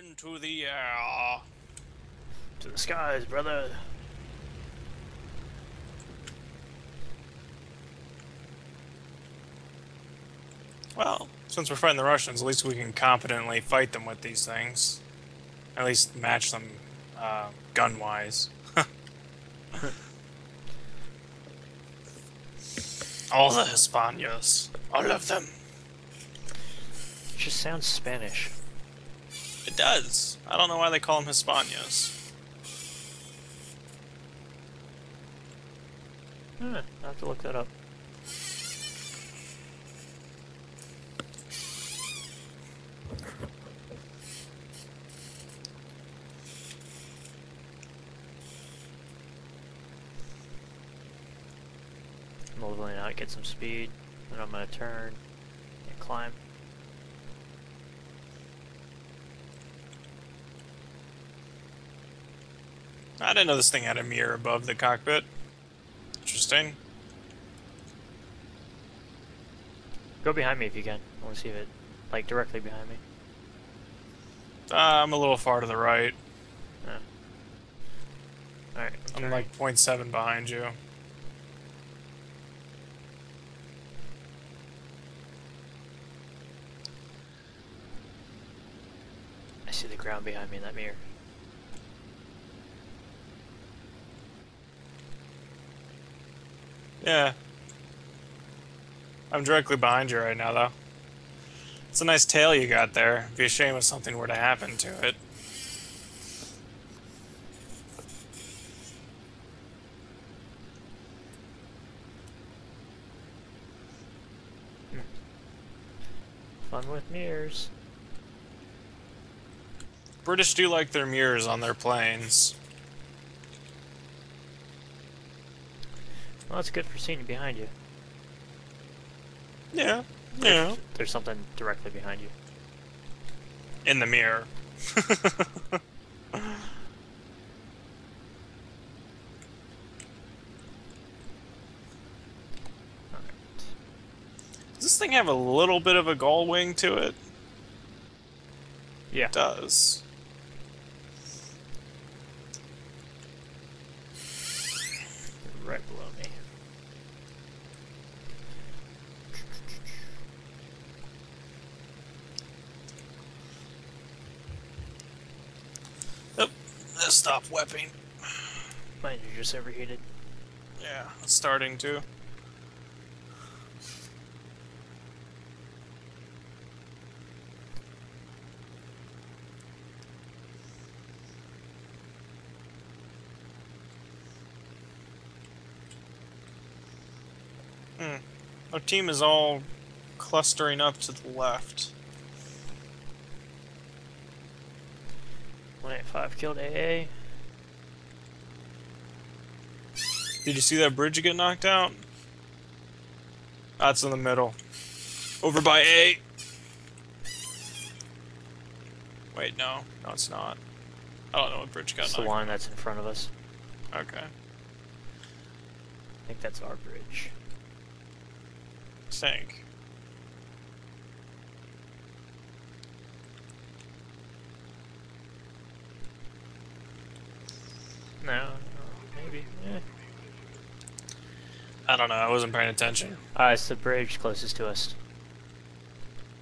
Into the air. To the skies, brother. Well, since we're fighting the Russians, at least we can competently fight them with these things. At least match them uh, gun-wise. all the Hispanos. All of them. It just sounds Spanish. It does. I don't know why they call them Hispanos. Huh, hmm, I have to look that up. I'm leveling out, get some speed, then I'm gonna turn and climb. I didn't know this thing had a mirror above the cockpit. Interesting. Go behind me if you can. I want to see if it, like, directly behind me. Uh, I'm a little far to the right. Alright, I'm like 0.7 behind you. I see the ground behind me in that mirror. Yeah. I'm directly behind you right now, though. It's a nice tail you got there. It'd be a shame if something were to happen to it. Fun with mirrors. British do like their mirrors on their planes. Well, that's good for seeing behind you. Yeah. Yeah. There's something directly behind you. In the mirror. Does this thing have a little bit of a gull wing to it? Yeah. It does. Right below me. Yep. Let's stop weaping. Mine are just overheated. Yeah, it's starting to. Hmm. Our team is all clustering up to the left. 185 killed AA. Did you see that bridge get knocked out? That's in the middle. Over by A. Wait, no. No, it's not. I don't know what bridge got It's the knocked one that's in front of us. Okay. I think that's our bridge. Think. No, maybe. Eh. I don't know. I wasn't paying attention. Uh, it's the bridge closest to us.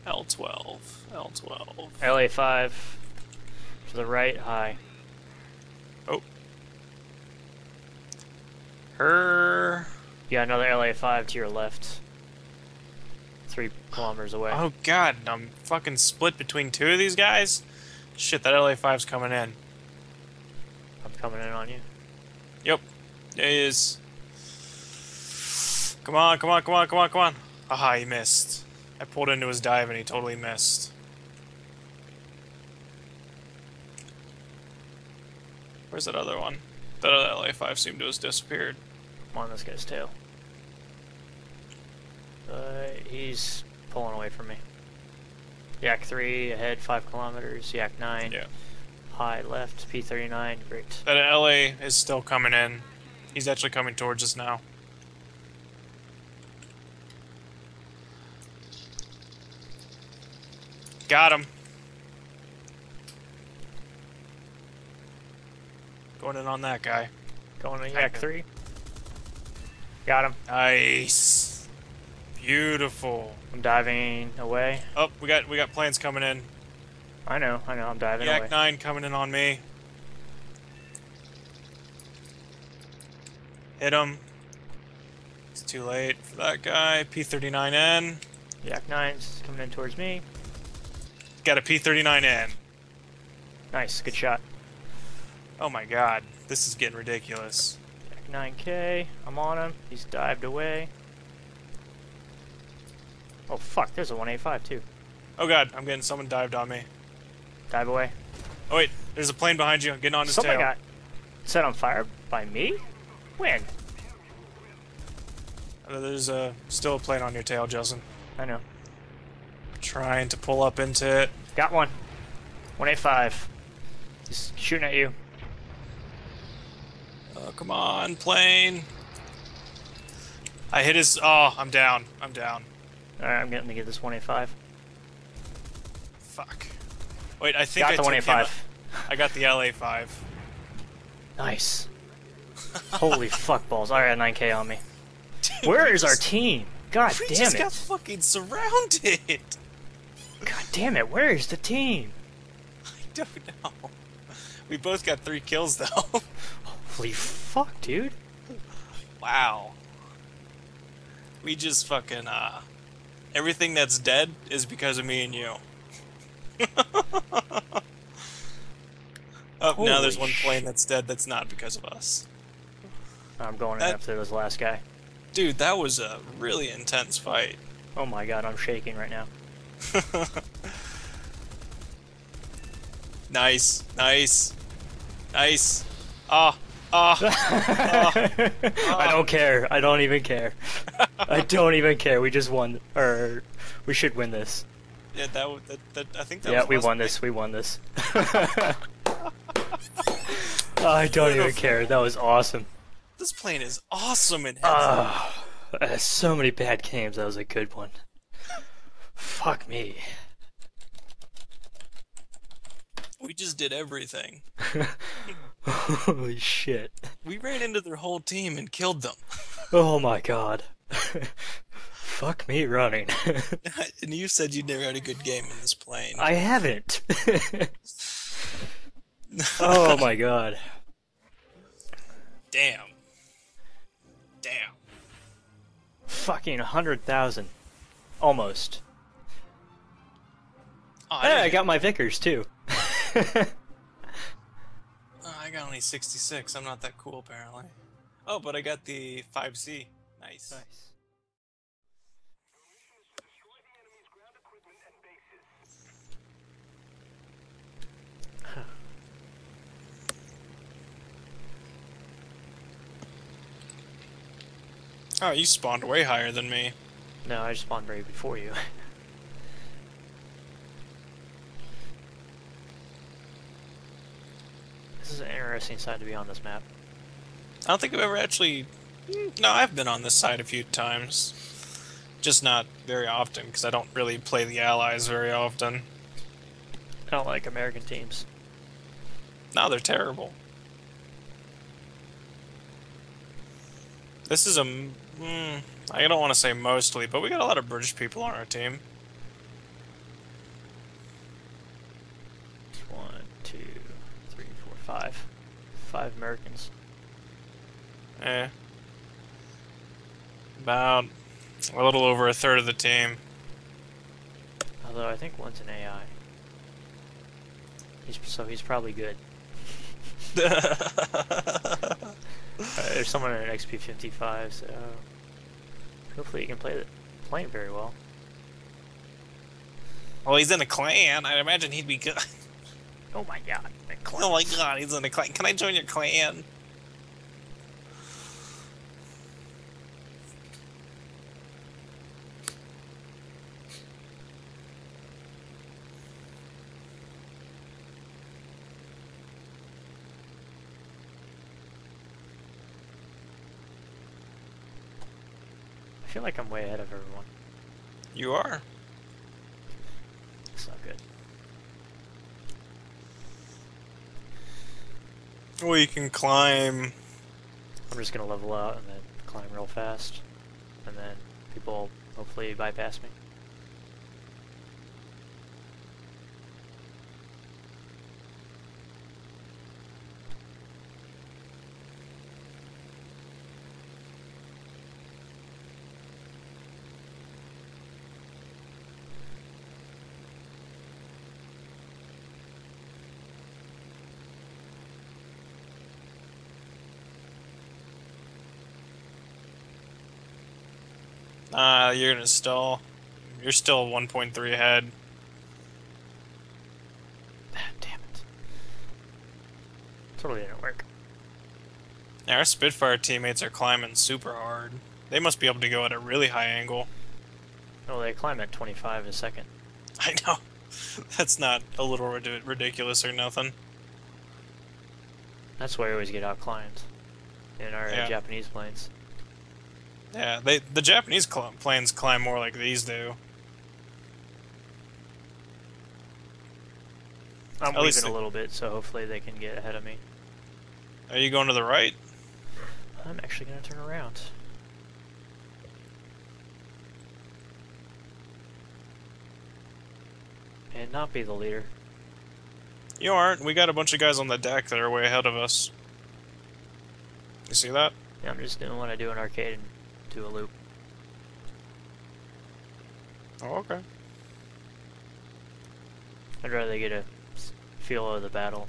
L12. L12. LA5 to the right, high. Oh. Her. Yeah, another LA5 to your left. Three kilometers away. Oh god, I'm fucking split between two of these guys? Shit, that LA5's coming in. Coming in on you. Yep. It is. Come on, come on, come on, come on, come on. Aha, he missed. I pulled into his dive and he totally missed. Where's that other one? That other LA5 seemed to have disappeared. I'm on this guy's tail. Uh, he's pulling away from me. Yak 3 ahead 5 kilometers. Yak 9 Yeah. High left. P39, great. That LA is still coming in. He's actually coming towards us now. Got him. Going in on that guy. Going in. Yak 3. Got him. Nice. Beautiful. I'm diving away. Oh, we got we got planes coming in. I know, I know, I'm diving Yak away. nine coming in on me. Hit him. It's too late for that guy. P39N. Yak 9's coming in towards me. Got a P39N. Nice, good shot. Oh my god, this is getting ridiculous. Yak 9K, I'm on him. He's dived away. Oh fuck, there's a 185 too. Oh god, I'm getting someone dived on me. Dive away. Oh wait, there's a plane behind you. I'm getting on his Somebody tail. got set on fire by me? When? Uh, There's uh, still a plane on your tail, Justin. I know. Trying to pull up into it. Got one. 185. He's shooting at you. Oh, come on, plane. I hit his. Oh, I'm down. I'm down. Alright, I'm getting to get this 185. Fuck. Wait, I think Got I the took him- 185. I got the LA5. Nice. Holy fuck balls. Alright, 9k on me. Where We is our team? God We damn just it. got fucking surrounded. God damn it, where is the team? I don't know. We both got three kills though. Holy fuck, dude. wow. We just fucking uh. Everything that's dead is because of me and you. Oh, now there's one plane that's dead that's not because of us. I'm going in That- after this last guy. Dude, that was a really intense fight. Oh my god, I'm shaking right now. nice, nice, nice. Ah, ah. I don't care. I don't even care. I don't even care. We just won. Or, we should win this. Yeah, that, that, that I think that Yeah, we won this. We won this. I don't even care. That was awesome. This plane is awesome in heaven. Ah, uh, so many bad games. That was a good one. Fuck me. we just did everything. Holy shit. We ran into their whole team and killed them. Oh my god. Fuck me running. and you said you never had a good game in this plane. I haven't. oh my god. Damn. Damn. Fucking 100,000. Almost. Oh, I, Hey, I got my Vickers too. oh, I got only 66. I'm not that cool, apparently. Oh, but I got the 5C. Nice. nice. Oh, you spawned way higher than me. No, I just spawned right before you. this is an interesting side to be on this map. I don't think I've ever actually. Mm, No, I've been on this side a few times. Just not very often, because I don't really play the Allies very often. I don't like American teams. No, they're terrible. This is a. Mm, I don't want to say mostly, but we got a lot of British people on our team. One, two, three, four, five. Five Americans. Eh. About a little over a third of the team. Although I think one's an AI. He's, so he's probably good. Uh, there's someone in an XP55, so hopefully he can play the plane very well. well, he's in a clan. I'd imagine he'd be good. Oh my god! Oh my god, he's in a clan. Can I join your clan? Feel like I'm way ahead of everyone. You are. It's not good. Well, you can climb. I'm just gonna level out and then climb real fast, and then people hopefully bypass me. You're gonna stall. You're still 1.3 ahead. Ah, Damn it. Totally didn't work. Yeah, our Spitfire teammates are climbing super hard. They must be able to go at a really high angle. Oh, they climb at 25 a second. I know. That's not a little rid- ridiculous or nothing. That's why we always get outclimbed in our uh, Yeah. Japanese planes. Yeah, they the Japanese cl- planes climb more like these do. I'm At least a little bit, so hopefully they can get ahead of me. Are you going to the right? I'm actually gonna turn around. And not be the leader. You aren't. We got a bunch of guys on the deck that are way ahead of us. You see that? Yeah, I'm just doing what I do in arcade and do a loop. Oh, okay. I'd rather get a feel of the battle.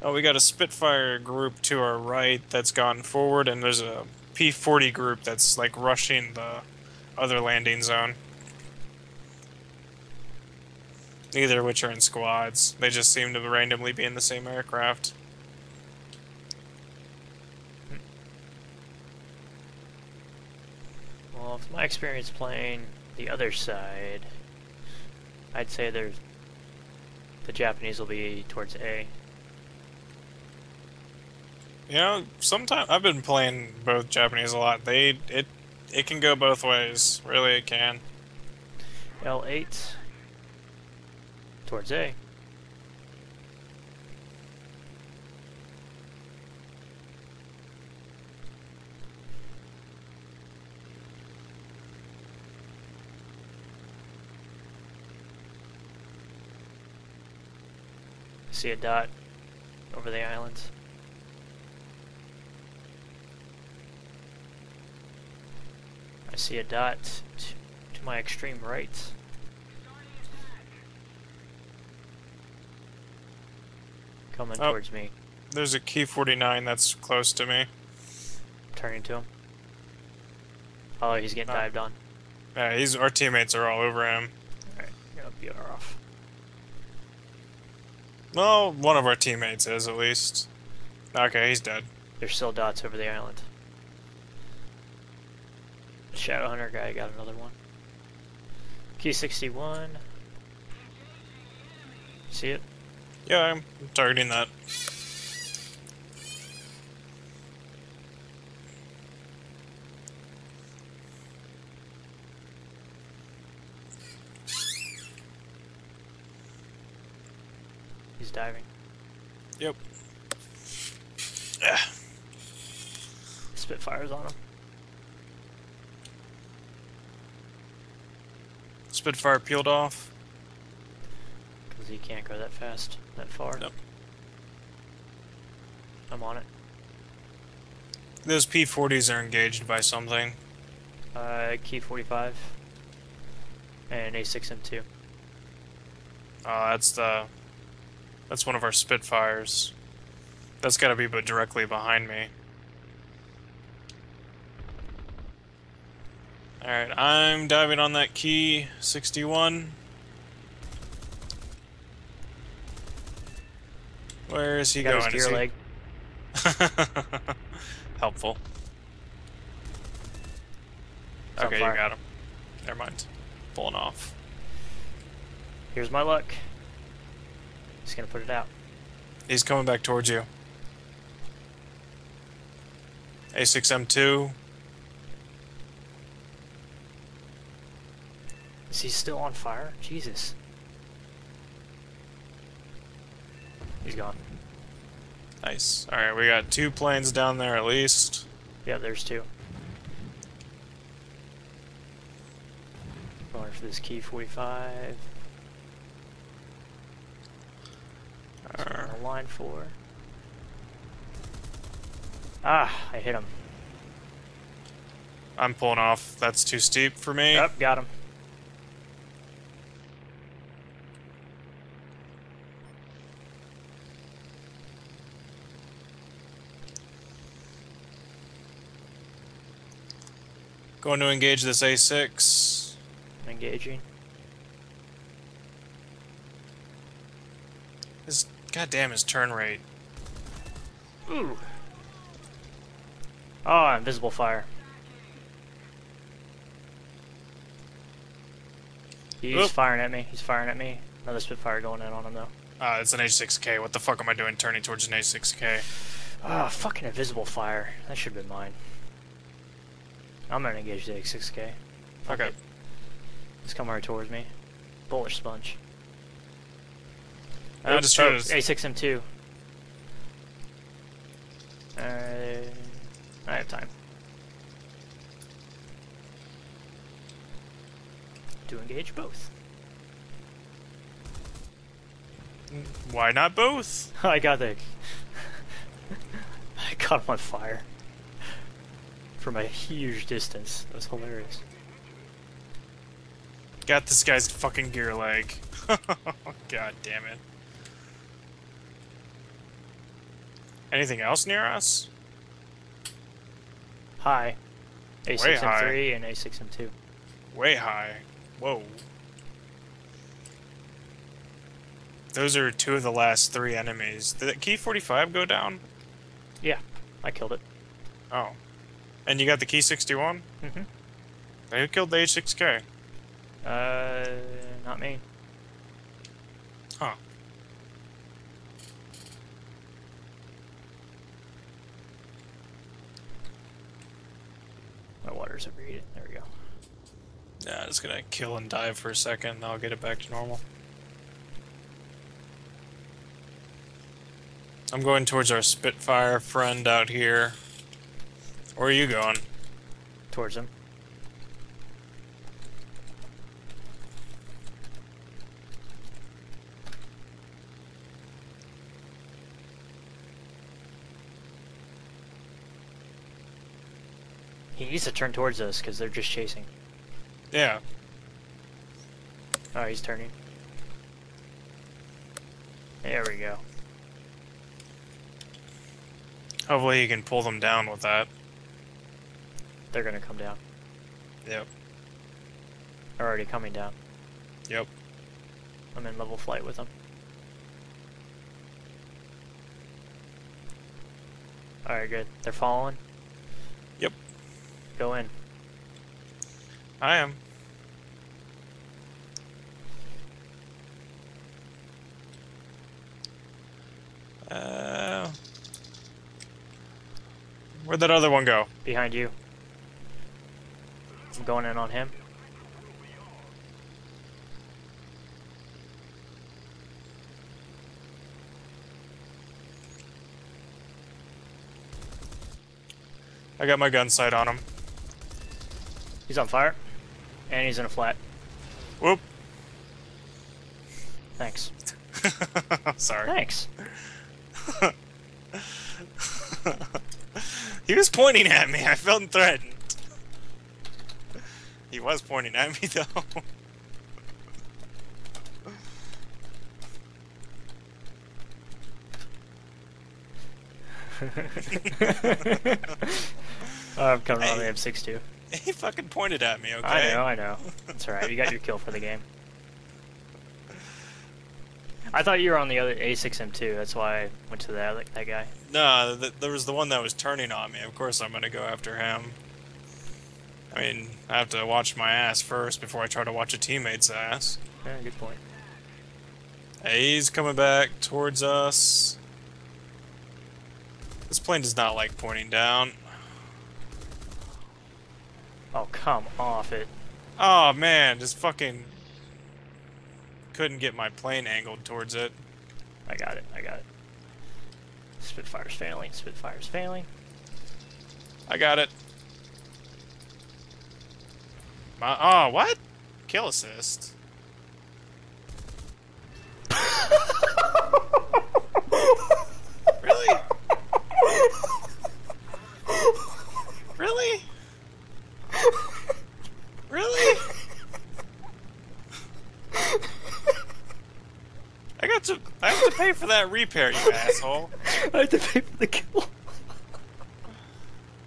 Oh, we got a Spitfire group to our right that's gone forward, and there's a P-40 group that's like rushing the other landing zone. Neither of which are in squads. They just seem to randomly be in the same aircraft. Well, from my experience playing the other side, I'd say there's the Japanese will be towards A. You know, sometimes I've been playing both Japanese a lot. They it it can go both ways. Really, it can. L8 towards A. I see a dot over the islands. I see a dot t- to my extreme right. Coming Oh. towards me, There's a Ki-49 that's close to me. turning to him. Oh, he's getting Oh. dived on. Yeah, he's our teammates are all over him. Alright, gonna be off. Well, one of our teammates is at least. Okay, he's dead. There's still dots over the island. Shadow Hunter guy got another one. Ki-61. See it? Yeah, I'm targeting that. He's diving. Yep. Yeah. Spitfires on him. Spitfire peeled off. Because he can't go that fast, that far. Nope. I'm on it. Those P40s are engaged by something. Uh, Ki-45. And A6M2. Uh, that's the. That's one of our Spitfires. That's gotta be but directly behind me. Alright, I'm diving on that key 61. Where is he Got going? his Is gear he- leg. Helpful. It's Okay, you got him. Never mind. Pulling off. Here's my luck. Just gonna put it out. He's coming back towards you. A6M2. Is he still on fire? Jesus. He's gone. Nice. Alright, we got two planes down there at least. Yeah, there's two. Going for this Ki-45. That's the line for. Ah, I hit him. I'm pulling off. That's too steep for me. Yep, got him. Going to engage this A6. Engaging. His goddamn his turn rate. Ooh. Oh, invisible fire. He's Oop. firing at me. He's firing at me. Another Spitfire going in on him though. Ah, it's an H6K. What the fuck am I doing turning towards an H6K? Ah, fucking invisible fire. That should have been mine. I'm gonna engage the H6K. Fuck Okay. it. It's coming right towards me. Bullish sponge. I'm just trying to- A6M2. Uh, I have time. To engage both. Why not both? I got the. I caught him on fire. From a huge distance. That was hilarious. Got this guy's fucking gear leg. God damn it. Anything else near us? High. A6M3 and A6M2. Way high. Whoa. Those are two of the last three enemies. Did that Ki-45 go down? Yeah, I killed it. Oh. And you got the Ki-61? Mm-hmm. Who killed the H6K? Uh, not me. Water's overheated. There we go. Yeah, just gonna kill and dive for a second, and I'll get it back to normal. I'm going towards our Spitfire friend out here. Where are you going? Towards him. Needs to turn towards us because they're just chasing. Yeah. Oh, he's turning. There we go. Hopefully you can pull them down with that. They're gonna come down. Yep. They're already coming down. Yep. I'm in level flight with them. Alright, good. They're following? Go in. I am. Uh, where'd that other one go? Behind you. I'm going in on him. I got my gun sight on him. He's on fire. And he's in a flat. Whoop. Thanks. Sorry. Thanks. he was pointing at me. I felt threatened. He was pointing at me, though. uh, I'm coming hey. on the M62. he fucking pointed at me. Okay. I know, I know. It's alright. You got your kill for the game. I thought you were on the other A6M2. That's why I went to that like, that guy. No, th- there was the one that was turning on me. Of course, I'm gonna go after him. I mean, I have to watch my ass first before I try to watch a teammate's ass. Yeah, good point. Hey, he's coming back towards us. This plane does not like pointing down. Oh, come off it. Oh man, just fucking couldn't get my plane angled towards it. I got it. I got it. Spitfire's failing. Spitfire's failing. I got it. My, oh, what? Kill assist. really? Really? Really? I got to I have to pay for that repair, you asshole. I have to pay for the kill.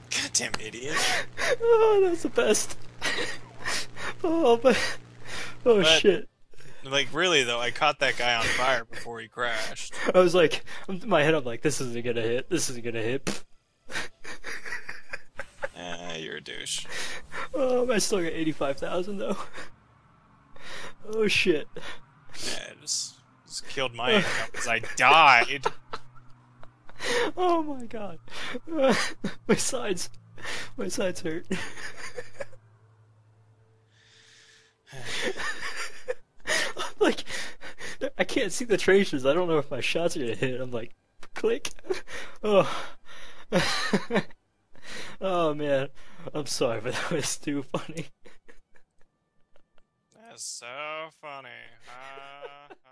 Goddamn idiot. Oh, that's the best. Oh, but oh But- shit. Like really though, I caught that guy on fire before he crashed. I was like, in my head, I'm like, this isn't gonna hit. This isn't gonna hit. Eh, you're a douche. Oh, I still got eighty-five thousand though. Oh shit. Yeah, it just, just killed my income because I died. Oh my god. my sides, my sides hurt. like, I can't see the traces. I don't know if my shots are gonna hit. I'm like, click. Oh. oh man, I'm sorry, but that was too funny. That's so funny. Uh, uh.